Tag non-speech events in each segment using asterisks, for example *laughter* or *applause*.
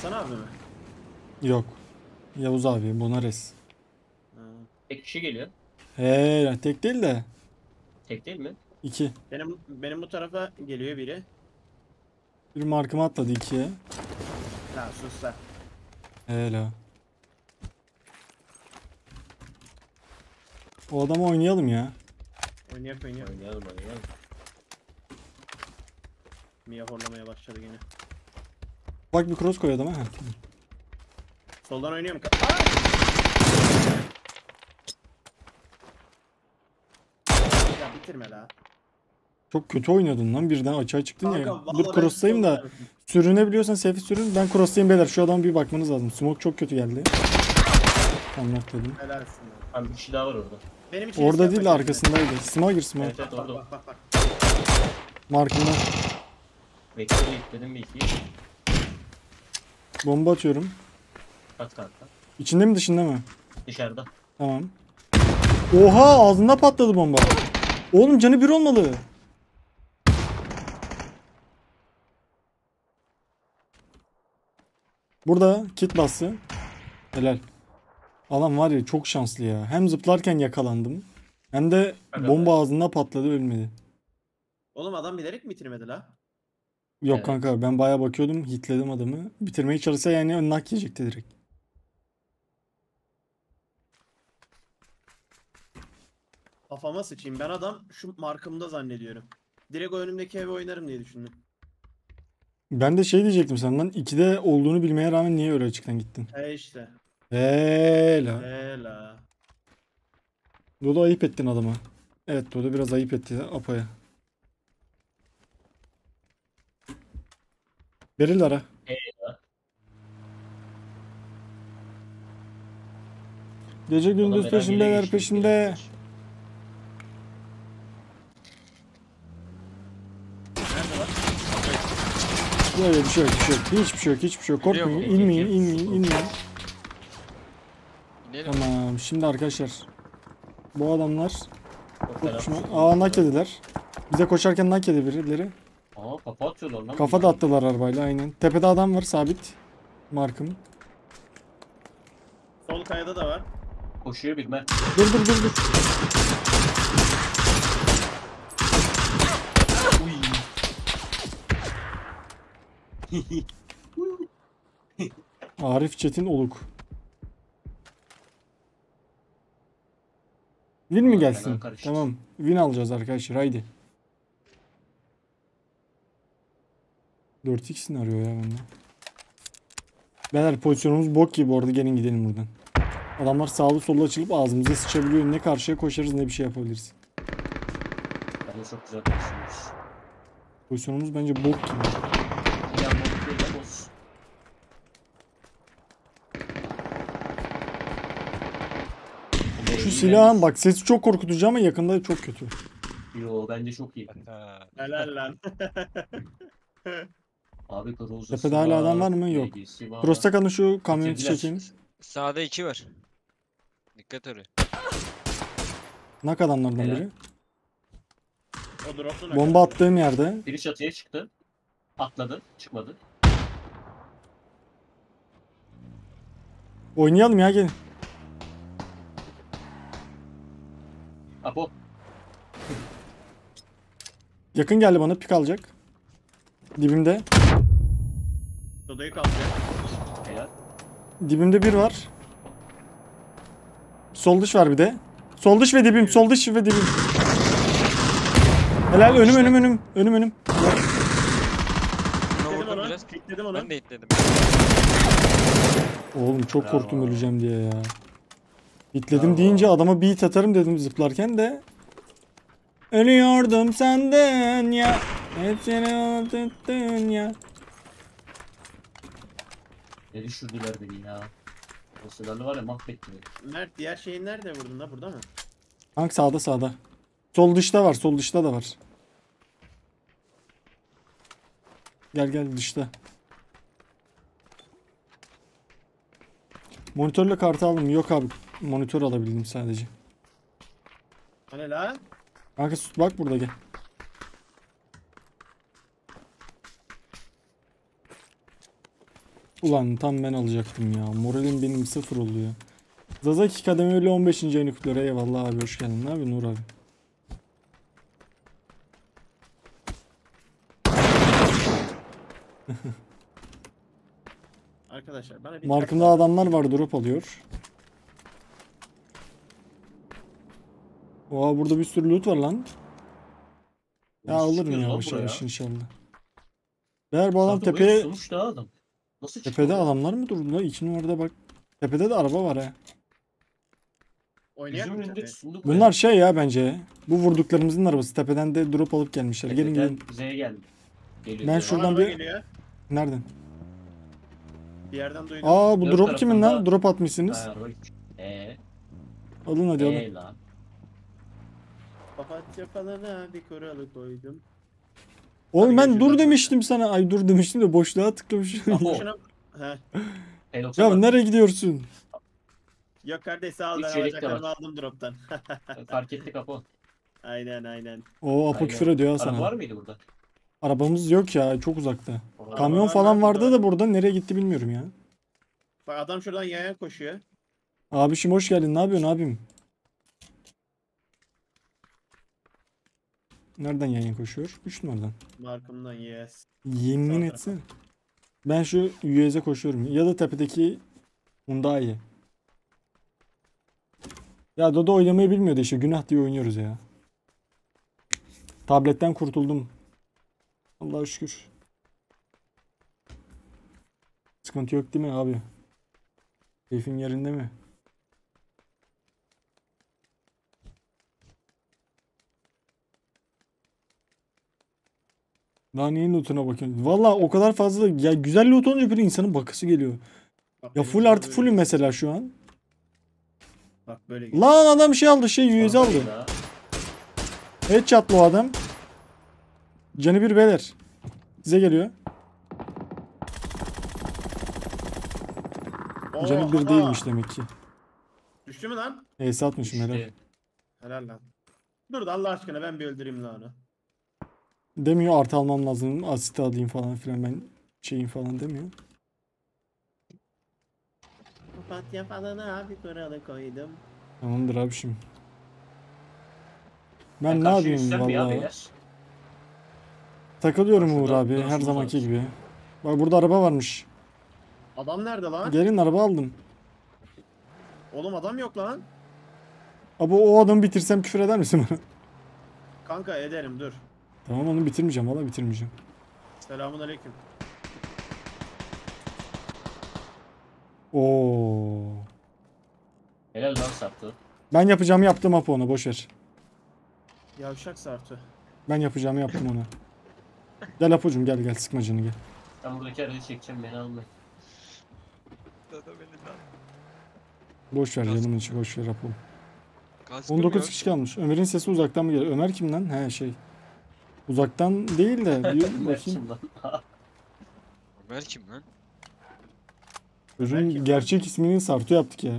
Hasan abi mi? Yok. Yavuz abi Bonares. Ha. Tek kişi geliyor. He tek değil de. Tek değil mi? iki. Benim benim bu tarafa geliyor biri. Bir markıma atladı ikiye. Ha sus lan. Hele. O adamı oynayalım ya. Oynayak oynayak. Oynayalım oynayalım. Mia horlamaya başladı gene. Bak bir cross koy adama. Ha, tamam. Soldan oynuyorum. Aa! Ya bitirme la. Çok kötü oynuyordun lan birden açığa çıktın ya. Kanka, Dur vallahi ben cross'tayım da. soldan- Sürünebiliyorsan safe sürün. Ben cross'tayım beyler. Şu adam bir bakmanız lazım. Smoke çok kötü geldi. Anlat dedim. Helalsin lan. Abi bir kişi daha var orada. Benim için Orada risk değil de yapma arkasındaydı. Smoke gir smoke. Evet evet Bak orada. bak bak bak. Markımda. Bekledim bekledim bir iki. Bomba atıyorum. Kat katta. İçinde mi dışında mı? Dışarıda. Tamam. Oha ağzında patladı bomba. Oğlum canı bir olmalı. Burada kit bası. Helal. Alan var ya çok şanslı ya. Hem zıplarken yakalandım. Hem de bomba ağzında patladı ölmedi. Oğlum adam bilerek mi bitirmedi la? Yok Evet. kanka ben baya bakıyordum hitledim adamı. Bitirmeye çalışsa yani önüne hak yiyecekti direkt. Kafama sıçayım. Ben adam şu markımda zannediyorum. Direkt o önümdeki eve oynarım diye düşündüm. Ben de şey diyecektim senden. 2'de olduğunu bilmeye rağmen niye öyle açıktan gittin? He işte. Helal. He la. Dodo ayıp ettin adama. Evet Dodo biraz ayıp etti Apo'ya. Beril ara. Gece gündüz Adam geçti, peşimde. geçti. Nerede lan? Böyle bir şey yok, bir şey yok. Hiçbir şey yok, hiçbir şey yok. Korkmayın, mu? inmeyin, Peki. inmeyin, inmeyin. İnelim. Tamam, şimdi arkadaşlar. Bu adamlar Çok fena aa nak yediler. Bize koşarken nak yedi birileri. Aa kafa atıyorlar lan. Kafa da attılar arabayla aynen. Tepede adam var sabit. Markım. Sol kayada da var. Koşuyor bilmem. Dur dur dur dur. *laughs* Arif Çetin Oluk. Win mi gelsin? Tamam. Win alacağız arkadaşlar haydi. 4x'in arıyor ya bende. Beyler pozisyonumuz bok gibi bu arada gelin gidelim buradan. Adamlar sağlı sollu açılıp ağzımıza sıçabiliyor. Ne karşıya koşarız ne bir şey yapabiliriz. Bence çok güzel konuşulmuş. Pozisyonumuz bence bok gibi. Ya bot değil ya boss. Şu silahın bak sesi çok korkutucu ama yakında çok kötü. Yo bence çok iyi. Helal lan. *laughs* Abi Groza'sı Tepede hala adam var mı? Yok. Kalın şu kamyoneti Bitirdiler. çekin. sağda iki var. Dikkat oraya. Nak adamlardan Helal. biri. O droplu Bomba attığım yerde. Biri çatıya çıktı. Atladı. Çıkmadı. Oynayalım ya gelin. Apo. Yakın geldi bana pik alacak. Dibimde. Kalacak. Helal. Dibimde bir var. Sol dış var bir de. Sol dış ve dibim. Sol dış ve dibim. Helal önüm önüm önüm. Önüm önüm. Dedim vurdum onu. biraz. Onu. Ben de itledim. Oğlum çok Bravo. korktum öleceğim diye ya. Hitledim Bravo. deyince adama beat atarım dedim zıplarken de. Ölüyordum senden ya. Hepsini unuttun ya. Ne düşürdüler beni ya. O silahlı var ya mahvetti beni. Mert diğer şeyin nerede vurdun da burada mı? Hangi sağda sağda. Sol dışta var sol dışta da var. Gel gel dışta. Monitörle kartı aldım. Yok abi. Monitör alabildim sadece. Hani la? Kanka sus bak burada gel. Ulan tam ben alacaktım ya. Moralim benim sıfır oluyor. Zazaki kademe öyle 15. ayını kutluyor. Eyvallah abi hoş geldin. Ne yapıyorsun Uğur abi? *laughs* Arkadaşlar bana bir Markımda adamlar var drop alıyor. Oha burada bir sürü loot var lan. Ya alırım ya buraya? yavaş inşallah. Değer bu adam buraya tepeye da adam. Nasıl tepede çıkıyor? adamlar mı durdu lan? İki numarada bak. Tepede de araba var ha. oynayak Bizim mı önünde. Bunlar şey ya bence. Bu vurduklarımızın arabası. Tepeden de drop alıp gelmişler. Gelin Tepeden gelin. Z'ye geldi. Geliyor Ben şuradan bir- geliyor. Nereden? Bir yerden duydum. Aa bu Dört drop kimin lan? tarafında- Drop atmışsınız. Eee. Alın hadi alın. Eee lan. Papatya falına bir kuralı koydum. Oğlum ben dur demiştim sana. Ay dur demiştim de boşluğa tıklamışım. Apo. *laughs* Şuna... He. P90 ya var. nereye gidiyorsun? Yok kardeş sağ ol Üç ben yelek de alacaklarımı var. aldım droptan. *laughs* Fark ettik Apo. aynen aynen. Oo Apo Aynen. küfür ediyor ha Araba var sana. mıydı burada? Arabamız yok ya çok uzakta. Araba- Kamyon Arabalar falan vardı da burada nereye gitti bilmiyorum ya. Bak adam şuradan yaya koşuyor. Abişim hoş geldin. Ne yapıyorsun abim? Nereden yayın koşuyor? 3 numaradan. Markımdan yes. Yemin Sağ etsene. Ben şu UEZ'e koşuyorum. Ya da tepedeki Hyundai. Ya Dodo oynamayı bilmiyordu işte. Günah diye oynuyoruz ya. Tabletten kurtuldum. Allah'a şükür. Sıkıntı yok değil mi abi? Keyfin yerinde mi? Daha neyin lootuna bakıyorsun? Valla o kadar fazla ya güzel loot olunca bir insanın bakısı geliyor. Bak, Ya full artı fullüm mesela şu an. Bak böyle geliyor. Lan adam şey aldı şey yüz aldı. da- Headshot'lı o adam. Canı bir beler. Size geliyor. Oo, Canı bir değilmiş demek ki. Düştü mü lan? Ace atmışım helal. İşte, Helal lan. Dur da Allah aşkına ben bir öldüreyim lan onu. Demiyor artı almam lazım. Asit alayım falan filan ben şeyim falan demiyor. Papatya falına bir kuralı koydum. Tamamdır abişim. Ben ne yapayım valla. Takılıyorum Uğur abi her zamanki abi. gibi. Bak burada araba varmış. Adam nerede lan? Gelin araba aldım. Oğlum adam yok lan. Abi o adamı bitirsem küfür eder misin bana? Kanka ederim dur. Tamam onu bitirmeyeceğim valla bitirmeyeceğim. Selamun aleyküm. Oo. Helal lan sattı. Ben yapacağımı yaptım Apo ona boş ver. Yavşak Sartu. Ben yapacağımı yaptım ona. Gel Apo'cum gel gel sıkma canını gel. Ben buradaki aracı çekeceğim beni almayın. Boş ver canımın içi boş ver Apo. Kaskım 19 yok. kişi kalmış. Ömer'in sesi uzaktan mı geliyor? Ömer kim lan? He şey. Uzaktan değil de bir *laughs* bakayım. Ömer *laughs* kim lan? Çocuğun gerçek ismini Sartu yaptık ya.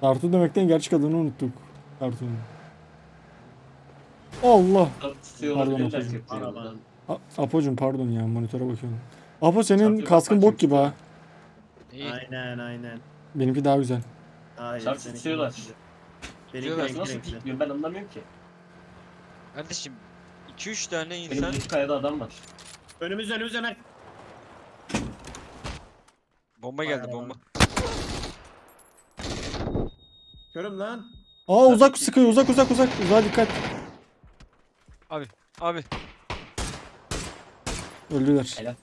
Sartu demekten gerçek adını unuttuk. Sartu'nun. Allah. Pardon, Apo'cum. yapıyor Araba. buradan. A- Apo'cum pardon ya monitöre bakıyorum. Apo senin Sartu kaskın bakmak bok gibi ha. İyi. Aynen aynen. Benimki daha güzel. Hayır. Sartu seninki tutuyorlar. güzel. Benimki Tutuyorlar, renkli Nasıl renkli. ben anlamıyorum ki. Kardeşim 2-3 tane Benim insan iki kayada adam var. Önümüz önümüz Ömer. bomba geldi bomba. Körüm lan. Aa uzak sıkıyor uzak uzak uzak. Uzağa dikkat. Abi Öldüler. Helal.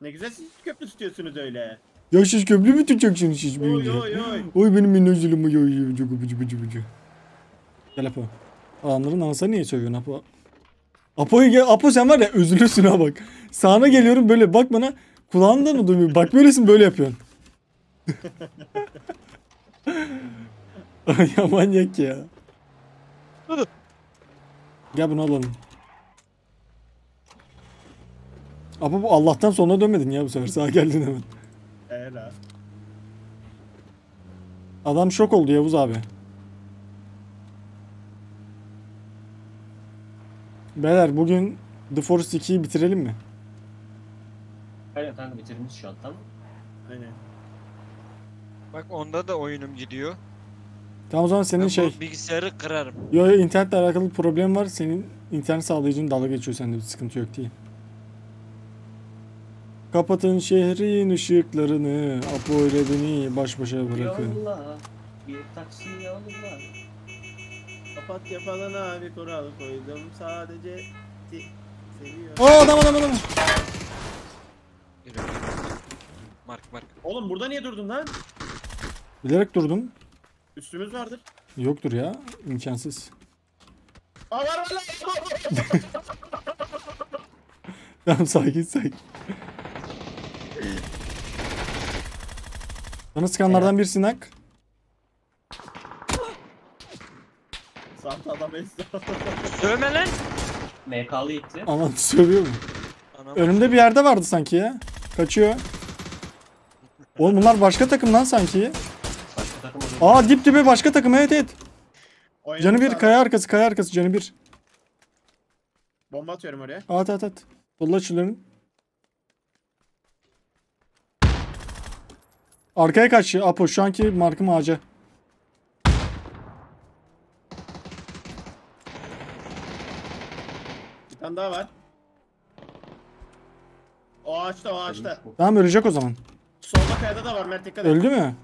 Ne güzel siz köprü tutuyorsunuz öyle. Ya siz köprü mü tutacaksınız siz Oy oy oy. Oy benim minnoculum oy oy oy cugu bucu bucu bucu. Gel Apo. Adamların anasını niye söylüyorsun Apo? Apo'yu gel. Apo sen var ya üzülürsün ha bak. Sağına geliyorum böyle bak bana. Kulağında mı duymuyor? Bak böylesin böyle yapıyorsun. Ya manyak ya. Gel bunu alalım. Apo bu Allah'tan sonra dönmedin ya bu sefer. Sağa geldin hemen. Helal. Adam şok oldu Yavuz abi. Beyler bugün The Forest 2'yi bitirelim mi? Aynen kanka bitirmiş şu an tamam. Aynen. Bak onda da oyunum gidiyor. Tamam o zaman senin Ben şey... bilgisayarı kırarım. Yo yo internetle alakalı problem var. Senin internet sağlayıcın dalga geçiyor sende bir sıkıntı yok diye. Kapatın şehrin ışıklarını. Apo ile beni baş başa bırakın. Yolla. Bir taksi yolla. Papatya falan abi kural koydum sadece ti seviyorum. Aa adam adam adam. Mark mark. Oğlum burada niye durdun lan? Bilerek durdum. Üstümüz vardır. Yoktur ya. imkansız. Aa var var lan. *laughs* Tamam sakin sakin. Sana sıkanlardan birisi nak. Sahte adam esnaf. Dövme lan. MK'lı gitti. Aman sövüyor mu? Anam. Önümde bir yerde vardı sanki ya. Kaçıyor. Oğlum bunlar başka takım lan sanki. Başka takım olur. Aa dip dibe başka takım evet evet. Oynadım Canı bir kaya arkası kaya arkası canı bir. Bomba atıyorum oraya. At at at. Solla açılıyorum. Arkaya kaç. Apo şu anki markım ağaca. Bir tane daha var. O ağaçta o ağaçta. Tamam ölecek o zaman. Solda kayada da var Mert dikkat et. Öldü mü?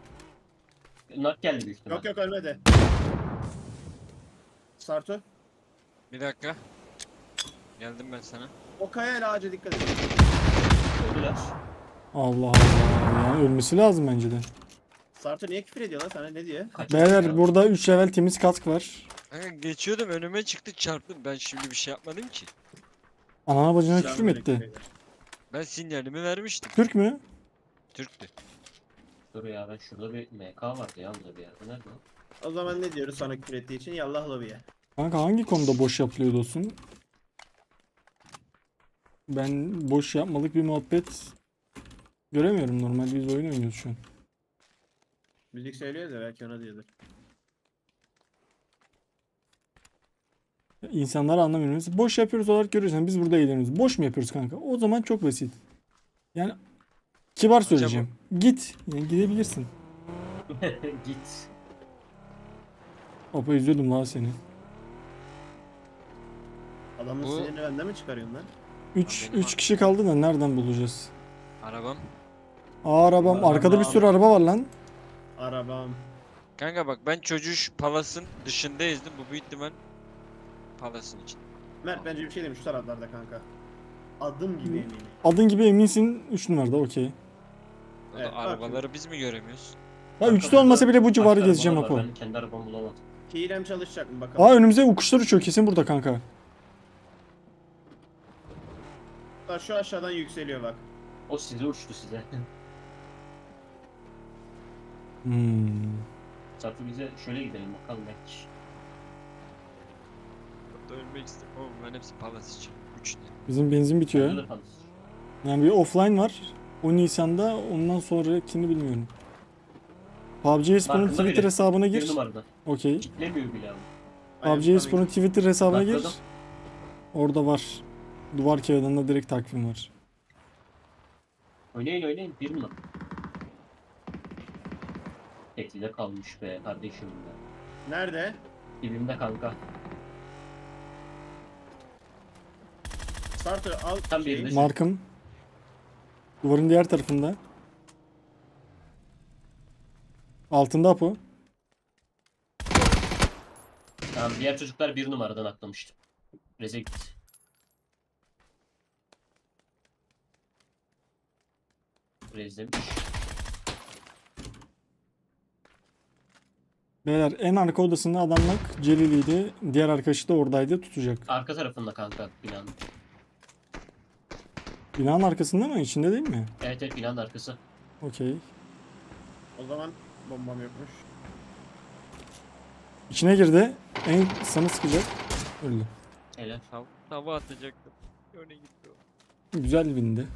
Nak geldi büyük ihtimal. Yok yok ölmedi. Sartu. Bir dakika. Geldim ben sana. O kaya ile ağaca dikkat et. Öldüler. Allah Allah. Yani ölmesi lazım bence de. Sartu niye küfür ediyor lan sana ne? Kaç Beyler burada 3 level temiz kask var. Kanka geçiyordum önüme çıktı çarptım. Ben şimdi bir şey yapmadım ki. Anana bacına küfür mü etti? Ben sinyalimi vermiştim. Türk mü? Türktü. Dur ya ben şurada bir MK vardı ya burada bir yerde. Nerede? o? O zaman ne diyoruz sana küfür ettiği için? Yallah lobiye. Kanka hangi konuda boş yapılıyor dostum? Ben boş yapmalık bir muhabbet göremiyorum. Normalde biz oyun oynuyoruz şu an. Müzik söylüyor da belki ona diyordur. İnsanlar anlamıyor. Mesela boş yapıyoruz olarak görüyorsan biz burada eğleniyoruz. Boş mu yapıyoruz kanka? O zaman çok basit. Yani kibar söyleyeceğim. Git. Yani gidebilirsin. *laughs* Git. Opa izliyordum la seni. Adamın Bu- sinirini bende mi çıkarıyorsun lan? 3 Benim 3 kişi kaldı da nereden bulacağız? Arabam. Aa arabam. Arabam. Arkada bir sürü araba var lan. Arabam. Kanka bak ben çocuğu şu palasın dışında ezdim. Bu büyük ihtimal palasın için. Mert bence bir şey demiş şu taraflarda kanka. Adım gibi eminim. Adın gibi eminsin 3 numarada okey. Evet, bak arabaları biz mi göremiyoruz? Ya Kanka 3'te olmasa bile bu civarı başka gezeceğim arabalar Apo. Ben kendi arabamı bulamadım. Hilem çalışacak mı bakalım. Aa önümüze ukuşlar uçuyor kesin burada kanka. Hatta şu aşağıdan yükseliyor bak. O size uçtu size. *laughs* Hmm. Bize şöyle gidelim bakalım belki. Ölmek istedim. Oğlum ben hepsi palas için. Üç ne? Bizim benzin bitiyor. Yani bir offline var. O Nisan'da ondan sonrakini bilmiyorum. PUBG Espor'un Farkında Twitter hesabına Bir gir. numarada. Okey. Kitlemiyor bile abi. PUBG Espor'un Twitter hesabına gir. Bakladım. Orada var. Duvar kağıdında direkt takvim var. Oynayın oynayın bir numara. Teklide kalmış be kardeşim be. Nerede? Dibimde kanka. Sartu al Tam şeyi. Markım. Duvarın diğer tarafında. Altında Apo. Tamam diğer çocuklar bir numaradan atlamıştı. Reze gitti. Rezlemiş. Beyler en arka odasında adamlık Celili'ydi. Diğer arkadaşı da oradaydı tutacak. Arka tarafında kanka binanın. Binanın arkasında mı? İçinde değil mi? Evet evet binanın arkası. Okey. O zaman bombam yokmuş. İçine girdi. En sana sıkacak. Öldü. Helal. Tav tava atacaktım. Öyle gitti o. Güzel bindi.